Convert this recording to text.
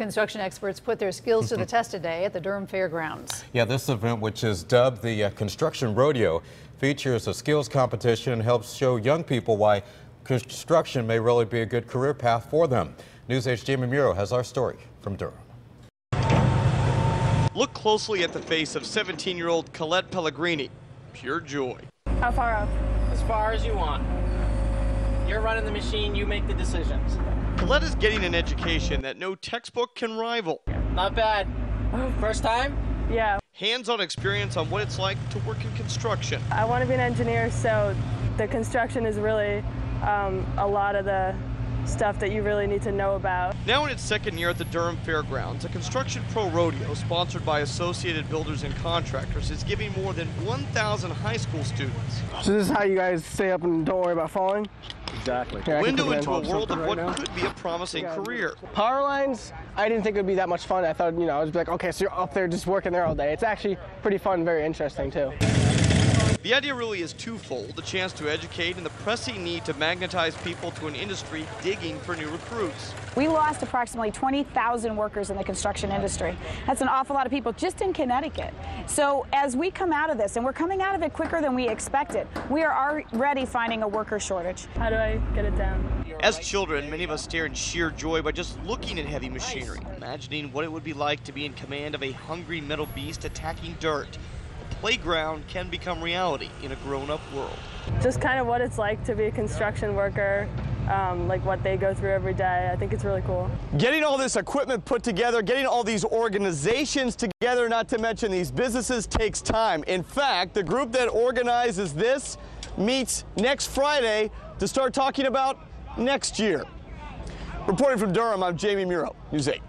Construction experts put their skills to the test today at the Durham Fairgrounds. Yeah, this event, which is dubbed the uh, Construction Rodeo, features a skills competition and helps show young people why construction may really be a good career path for them. News 8's Jamie Muro has our story from Durham. Look closely at the face of 17-year-old Colette Pellegrini. Pure joy. How far up? As far as you want. You're running the machine, you make the decisions. Colette is getting an education that no textbook can rival. Not bad. First time? Yeah. Hands-on experience on what it's like to work in construction. I want to be an engineer, so the construction is really um, a lot of the stuff that you really need to know about. Now in its second year at the Durham Fairgrounds, a Construction Pro Rodeo sponsored by Associated Builders and Contractors is giving more than 1,000 high school students So this is how you guys stay up and don't worry about falling? Exactly. Here, I a can window into a world of right what now. could be a promising career. Power lines, I didn't think it would be that much fun. I thought, you know, I was like, okay, so you're up there just working there all day. It's actually pretty fun, very interesting too. The idea really is twofold, the chance to educate and the pressing need to magnetize people to an industry digging for new recruits. We lost approximately 20,000 workers in the construction industry. That's an awful lot of people just in Connecticut. So as we come out of this, and we're coming out of it quicker than we expected, we are already finding a worker shortage. How do I get it down? As children, many of us stare in sheer joy by just looking at heavy machinery, imagining what it would be like to be in command of a hungry metal beast attacking dirt. The playground can become reality in a grown-up world. Just kind of what it's like to be a construction worker, um, like what they go through every day. I think it's really cool. Getting all this equipment put together, getting all these organizations together, not to mention these businesses, takes time. In fact, the group that organizes this meets next Friday to start talking about next year. Reporting from Durham, I'm Jamie Muro, News 8.